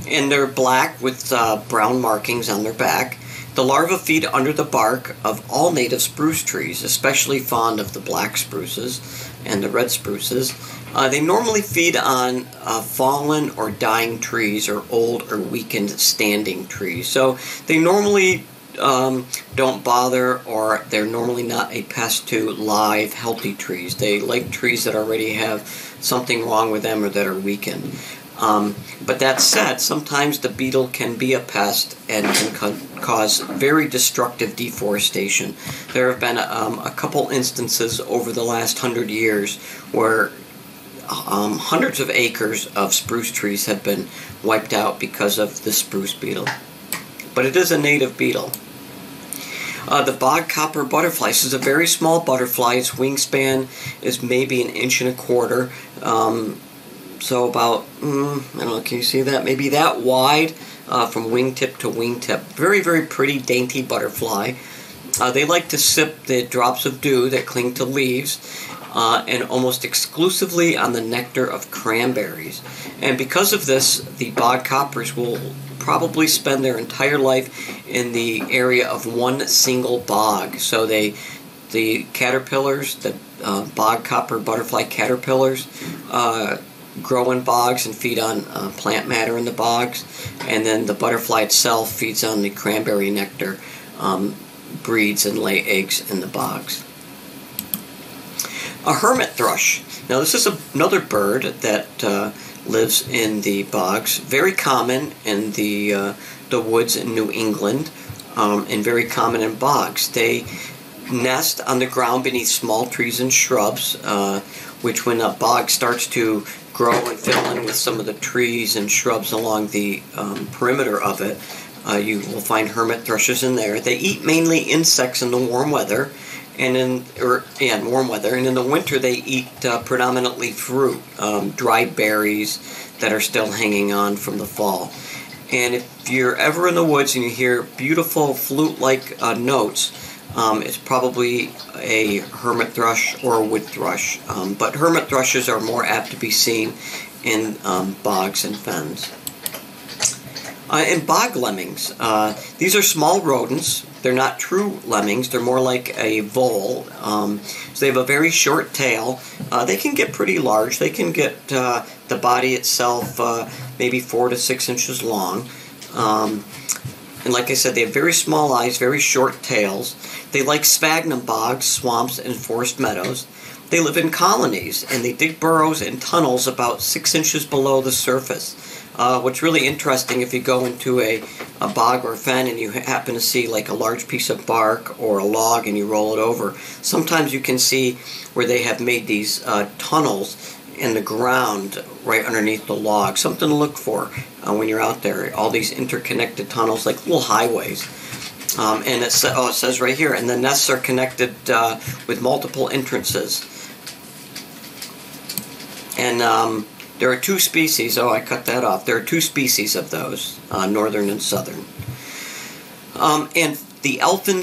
Speaker 1: and they're black with uh, brown markings on their back. The larvae feed under the bark of all native spruce trees, especially fond of the black spruces and the red spruces. Uh, they normally feed on uh, fallen or dying trees or old or weakened standing trees. So they normally um, don't bother or they're normally not a pest to live, healthy trees. They like trees that already have something wrong with them or that are weakened. Um, but that said, sometimes the beetle can be a pest and can co- cause very destructive deforestation. There have been um, a couple instances over the last hundred years where um, hundreds of acres of spruce trees have been wiped out because of the spruce beetle. But it is a native beetle. Uh, the bog copper butterfly. This is a very small butterfly. Its wingspan is maybe an inch and a quarter. Um, so about, mm, I don't know, can you see that? Maybe that wide uh, from wingtip to wingtip. Very, very pretty, dainty butterfly. Uh, they like to sip the drops of dew that cling to leaves uh, and almost exclusively on the nectar of cranberries. And because of this, the bog coppers will probably spend their entire life in the area of one single bog. So they, the caterpillars, the uh, bog copper butterfly caterpillars, uh, grow in bogs and feed on uh, plant matter in the bogs, and then the butterfly itself feeds on the cranberry nectar, um, breeds and lay eggs in the bogs. A hermit thrush. Now, this is a, another bird that uh, lives in the bogs, very common in the, uh, the woods in New England, um, and very common in bogs. They nest on the ground beneath small trees and shrubs, uh, which, when a bog starts to grow and fill in with some of the trees and shrubs along the um, perimeter of it. Uh, you will find hermit thrushes in there. They eat mainly insects in the warm weather, and in or yeah, in warm weather, and in the winter they eat uh, predominantly fruit, um, dried berries that are still hanging on from the fall. And if you're ever in the woods and you hear beautiful flute-like uh, notes, um, it's probably a hermit thrush or a wood thrush, um, but hermit thrushes are more apt to be seen in um, bogs and fens. Uh, and bog lemmings. Uh, these are small rodents. They're not true lemmings. They're more like a vole. Um, so they have a very short tail. Uh, they can get pretty large. They can get uh, the body itself uh, maybe four to six inches long. Um, and like I said, they have very small eyes, very short tails. They like sphagnum bogs, swamps, and forest meadows. They live in colonies and they dig burrows and tunnels about six inches below the surface. Uh, what's really interesting if you go into a, a bog or a fen and you happen to see like a large piece of bark or a log and you roll it over, sometimes you can see where they have made these uh, tunnels in the ground right underneath the log. Something to look for uh, when you're out there. All these interconnected tunnels, like little highways. Um, and it, sa- oh, it says right here, and the nests are connected uh, with multiple entrances. And um, there are two species. Oh, I cut that off. There are two species of those, uh, northern and southern. Um, and the elfin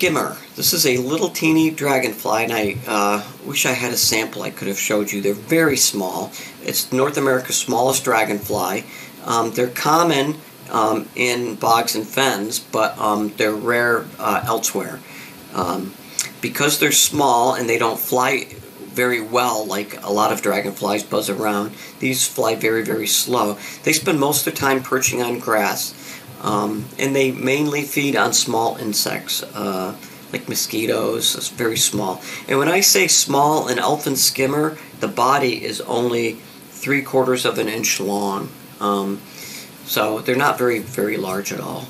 Speaker 1: skimmer. This is a little teeny dragonfly, and I uh, wish I had a sample I could have showed you. They're very small. It's North America's smallest dragonfly. Um, they're common um, in bogs and fens, but um, they're rare uh, elsewhere. Um, because they're small and they don't fly very well like a lot of dragonflies buzz around. These fly very, very slow. They spend most of their time perching on grass, um, and they mainly feed on small insects. Uh, like mosquitoes, it's very small. And when I say small, an elfin skimmer, the body is only three quarters of an inch long. Um, so they're not very, very large at all.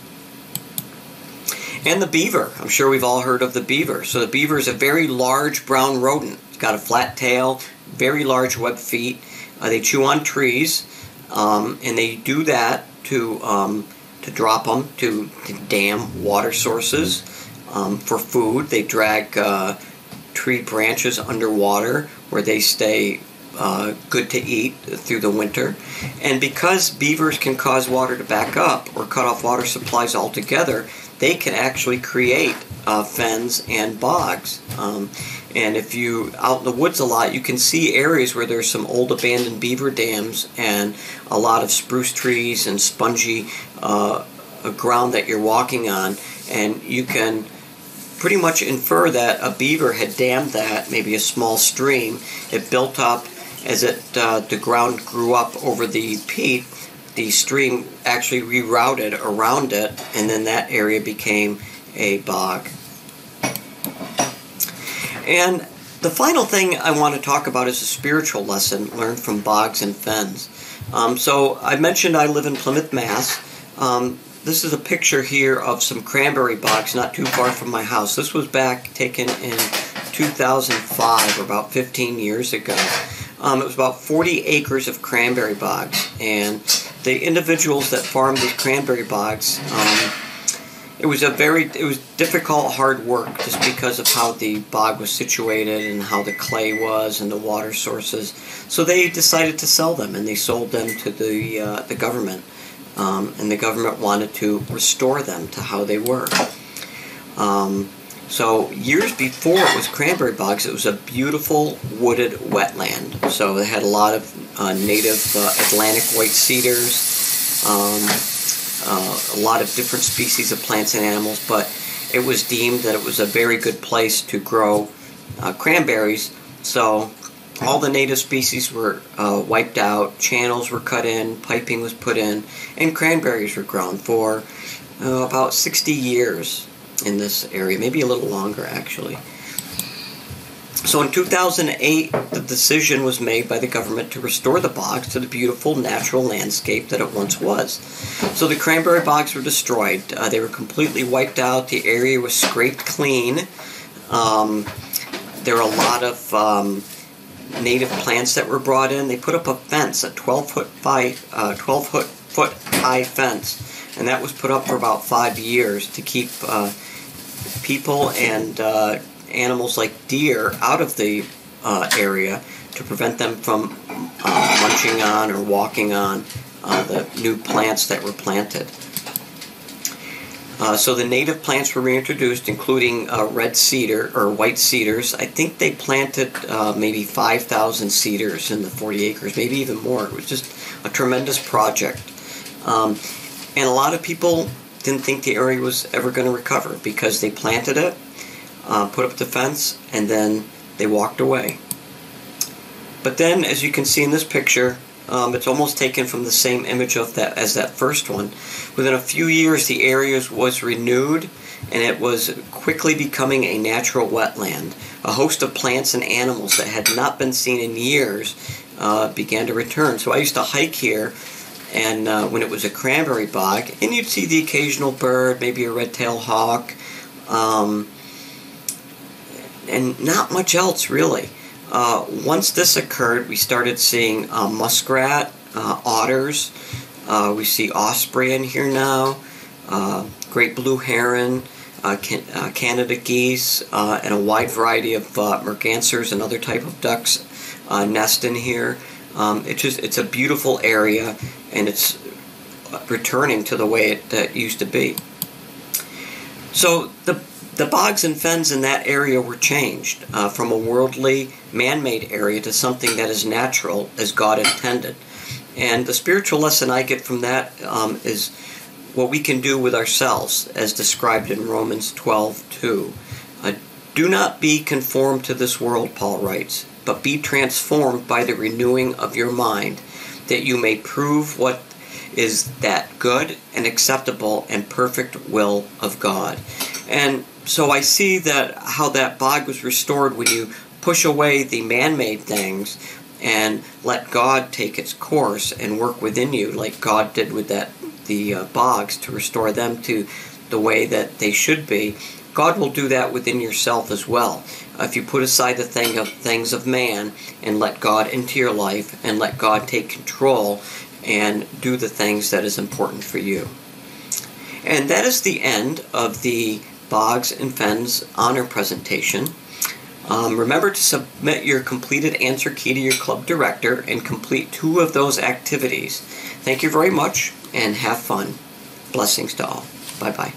Speaker 1: And the beaver. I'm sure we've all heard of the beaver. So the beaver is a very large brown rodent. It's got a flat tail, very large webbed feet. Uh, they chew on trees, um, and they do that to um, to drop them to, to dam water sources um, for food. They drag uh, tree branches underwater where they stay uh, good to eat through the winter. And because beavers can cause water to back up or cut off water supplies altogether, they can actually create uh, fens and bogs. Um, and if you out in the woods a lot, you can see areas where there's some old abandoned beaver dams and a lot of spruce trees and spongy uh, ground that you're walking on, and you can pretty much infer that a beaver had dammed that, maybe a small stream. It built up as it uh, the ground grew up over the peat. The stream actually rerouted around it, and then that area became a bog. And the final thing I want to talk about is a spiritual lesson learned from bogs and fens. Um, so I mentioned I live in Plymouth, Mass. Um, this is a picture here of some cranberry bogs not too far from my house. This was back taken in 2005, or about 15 years ago. Um, it was about 40 acres of cranberry bogs, and the individuals that farmed these cranberry bogs, um, it was a very, it was difficult, hard work just because of how the bog was situated and how the clay was and the water sources. So they decided to sell them, and they sold them to the uh, the government, um, and the government wanted to restore them to how they were. Um, so years before it was cranberry bogs, it was a beautiful wooded wetland. So they had a lot of uh, native uh, Atlantic white cedars, um, uh, a lot of different species of plants and animals, but it was deemed that it was a very good place to grow uh, cranberries. So all the native species were uh, wiped out, channels were cut in, piping was put in, and cranberries were grown for uh, about 60 years in this area, maybe a little longer actually. So in 2008, the decision was made by the government to restore the bogs to the beautiful natural landscape that it once was. So the cranberry bogs were destroyed. Uh, they were completely wiped out. The area was scraped clean. Um, there were a lot of um, native plants that were brought in. They put up a fence, a 12 foot by uh, 12 foot foot high fence, and that was put up for about five years to keep. Uh, people and uh, animals like deer out of the uh, area to prevent them from uh, munching on or walking on uh, the new plants that were planted. Uh, so the native plants were reintroduced, including uh, red cedar or white cedars. I think they planted maybe 5,000 cedars in the 40 acres, maybe even more. It was just a tremendous project. Um, And a lot of people didn't think the area was ever going to recover because they planted it, uh, put up the fence, and then they walked away. But then, as you can see in this picture, um, it's almost taken from the same image of that as that first one. Within a few years, the area was renewed, and it was quickly becoming a natural wetland. A host of plants and animals that had not been seen in years uh, began to return. So I used to hike here, and uh, when it was a cranberry bog, and you'd see the occasional bird, maybe a red-tailed hawk, um, and not much else really. Uh, once this occurred, we started seeing uh, muskrat, uh, otters. Uh, we see osprey in here now, uh, great blue heron, can, Canada geese, and a wide variety of mergansers and other type of ducks nest in here. Um, it's just it's a beautiful area, and it's returning to the way it used to be. So the the bogs and fens in that area were changed uh, from a worldly, man made area to something that is natural as God intended. And the spiritual lesson I get from that um, is what we can do with ourselves, as described in Romans 12 2. Uh, do not be conformed to this world, Paul writes, but be transformed by the renewing of your mind, that you may prove what is that good and acceptable and perfect will of God. And so I see that how that bog was restored when you push away the man-made things and let God take its course and work within you, like God did with that the uh, bogs to restore them to the way that they should be. God will do that within yourself as well. If you put aside the thing of things of man and let God into your life and let God take control and do the things that is important for you. And that is the end of the Bogs and Fens honor presentation. Um, remember to submit your completed answer key to your club director and complete two of those activities. Thank you very much and have fun. Blessings to all. Bye bye.